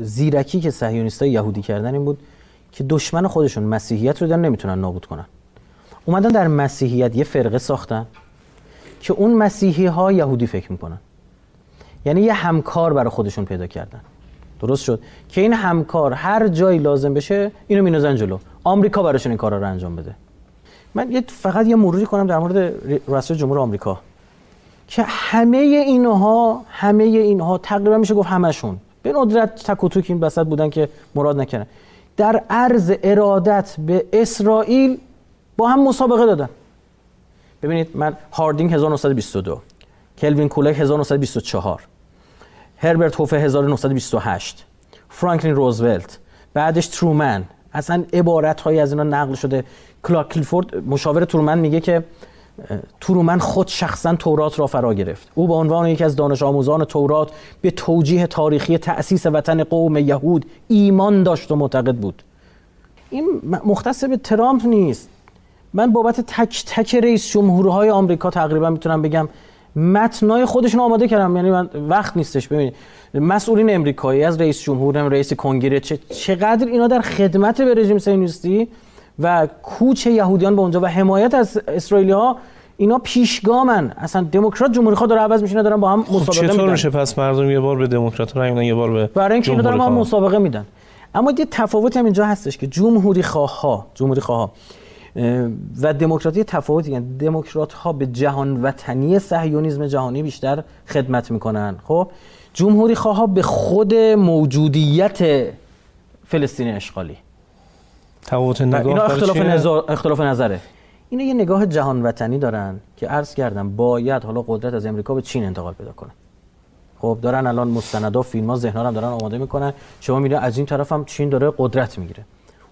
زیرکی که صهیونیستای یهودی کردن این بود که دشمن خودشون مسیحیت رو دارن نمی‌تونن نابود کنن. اومدن در مسیحیت یه فرقه ساختن که اون مسیحی ها یهودی فکر می‌کنن. یعنی یه همکار برای خودشون پیدا کردن. درست شد که این همکار هر جایی لازم بشه اینو مینازن جلو. آمریکا براشون این کارا رو انجام بده. من یه فقط یه مروری کنم در مورد رئیس جمهور آمریکا. که همه اینها همه اینها تقریبا میشه گفت همشون. به ندرت تک و توک این بسط بودن که مراد نکردن در عرض ارادت به اسرائیل با هم مسابقه دادن. ببینید من هاردینگ 1922 کلوین کولک 1924 هربرت هوفه 1928 فرانکلین روزولت بعدش ترومن. اصلا عبارت هایی از اینا نقل شده. کلاک کلیفورد مشاور ترومن میگه که ترومن خود شخصا تورات را فرا گرفت. او به عنوان یکی از دانش آموزان تورات به توجیه تاریخی تأسیس وطن قوم یهود ایمان داشت و معتقد بود. این مختص به ترامپ نیست. من بابت تک تک رئیس جمهورهای آمریکا تقریبا می‌تونم بگم متنای خودشون آماده کردم. یعنی من وقت نیستش. ببینید مسئولین امریکایی از رئیس جمهور رئیس کنگره چقدر اینا در خدمت به رژیم صهیونیستی؟ و کوچ یهودیان به اونجا و حمایت از اسرائیلی ها اینا پیشگامن. اصلا دموکرات جمهوری خواه داره عوض میشینه دارن با هم خب مسابقه چطور میشه؟ پس مردم یه بار به دموکرات رای میدن یه بار به برای اینکه اینا دارن با هم مسابقه میدن. اما یه تفاوتی هم اینجا هستش که جمهوری خواه ها جمهوری خواه ها و دموکراتی تفاوتی یعنی دموکرات ها به جهان وطنی صهیونیسم جهانی بیشتر خدمت می‌کنن. خب جمهوری خواه ها به خود موجودیت فلسطین اشغالی. تفاوت نگاه اینا اختلاف, نظر، اختلاف نظره. اینا یه نگاه جهان وطنی دارن که عرض کردم باید حالا قدرت از امریکا به چین انتقال پیدا کنه. خب دارن الان مستندا فیلم ها ذهنا هم دارن آماده می‌کنن. شما میره از این طرف هم چین داره قدرت می‌گیره.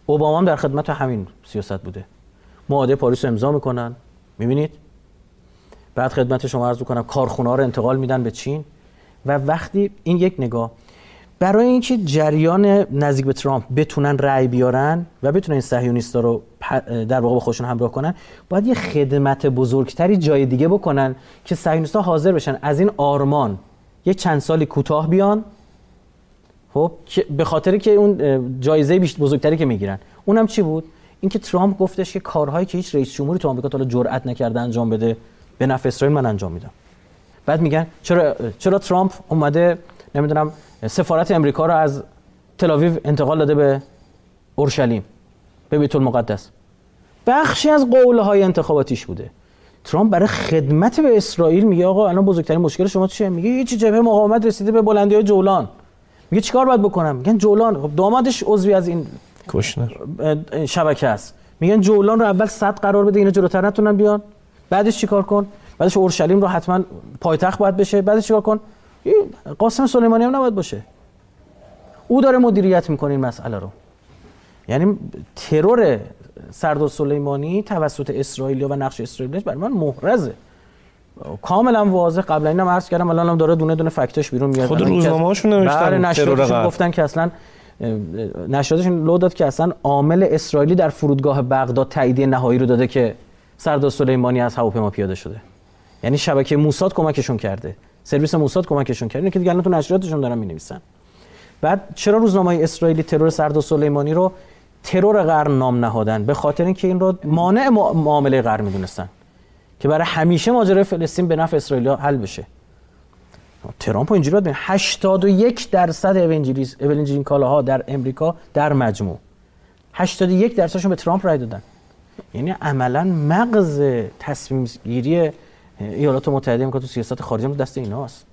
اوباما هم در خدمت همین سیاست بوده. معاهده پاریس رو امضا می‌کنن. می‌بینید؟ بعد خدمت شما عرض کنم کارخونه رو انتقال میدن به چین. و وقتی این یک نگاه برای اینکه جریان نزدیک به ترامپ بتونن رأی بیارن و بتونن این صهیونیستا رو در واقع با خودشون همراه کنن باید یه خدمت بزرگتری جای دیگه بکنن که صهیونیستا حاضر بشن از این آرمان یه چند سالی کوتاه بیان خب به خاطر که اون جایزه بیشتر بزرگتری که می‌گیرن. اونم چی بود؟ اینکه ترامپ گفتش که کارهایی که هیچ رئیس جمهوری تو آمریکا تا جرئت نکرده انجام بده به نفع اسرائیل من انجام میدم. بعد میگن چرا چرا ترامپ اومده نمی‌دونم سفارت امریکا رو از تل انتقال داده به اورشلیم به بیت المقدس. بخشی از قوله های انتخاباتیش بوده. ترامپ برای خدمت به اسرائیل میگه آقا الان بزرگترین مشکل شما چیه؟ میگه هیچ جبهه مقاومت رسیده به بلندی های جولان. میگه چیکار باید بکنم؟ میگن جولان خب دامادش عضوی از این کشنر شبکه است. میگن جولان رو اول صد قرار بده اینا جلوتر نتونن بیان. بعدش چیکار کن؟ بعدش اورشلیم رو حتما پایتخت باید بشه. بعدش چیکار کن؟ قاسم سلیمانی هم نباید باشه. او داره مدیریت می‌کنه این مسئله رو. یعنی ترور سردار سلیمانی توسط اسرائیل و نقش اسرائیل برای من محرزه. کاملا واضح. قبلا اینم عرض کردم الان هم داره دونه دونه فکتش بیرون میاد. خود روزنامه‌هاشون نوشتن ترور گفتن که اصلا نشریاتشون لو داد که اصلا عامل اسرائیلی در فرودگاه بغداد تایید نهایی رو داده که سردار سلیمانی از هواپیما پیاده شده. یعنی شبکه موساد کمکشون کرده. سرویس موساد کمکشون اینه که دیگه الان تو نشریاتشون دارن می‌نویسن. بعد چرا روزنامه اسرائیلی ترور سردار سلیمانی رو ترور قرن نام نهادن؟ به خاطر اینکه این رو مانع معامله قرن می‌دونستن. که برای همیشه ماجرای فلسطین به نفع اسرائیل حل بشه. ترامپ اینجوری باید 81 درصد اونجلیس اونجلین کالاها در امریکا در مجموع. 81 درصدشون به ترامپ رای دادن. یعنی عملا مغز تصمیم گیری ایالات متحده امریکا تو سیاست خارجی دست ایناست